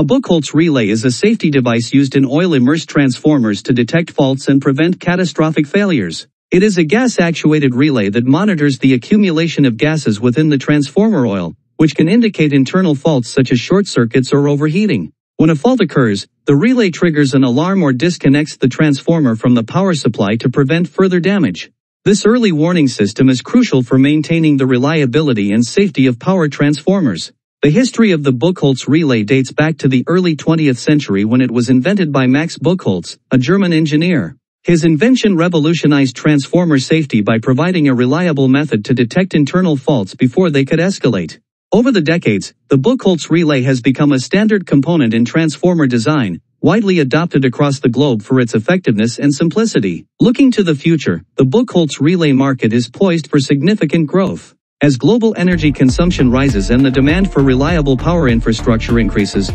A Buchholz relay is a safety device used in oil-immersed transformers to detect faults and prevent catastrophic failures. It is a gas-actuated relay that monitors the accumulation of gases within the transformer oil, which can indicate internal faults such as short circuits or overheating. When a fault occurs, the relay triggers an alarm or disconnects the transformer from the power supply to prevent further damage. This early warning system is crucial for maintaining the reliability and safety of power transformers. The history of the Buchholz relay dates back to the early 20th century when it was invented by Max Buchholz, a German engineer. His invention revolutionized transformer safety by providing a reliable method to detect internal faults before they could escalate. Over the decades, the Buchholz relay has become a standard component in transformer design, widely adopted across the globe for its effectiveness and simplicity. Looking to the future, the Buchholz relay market is poised for significant growth. As global energy consumption rises and the demand for reliable power infrastructure increases,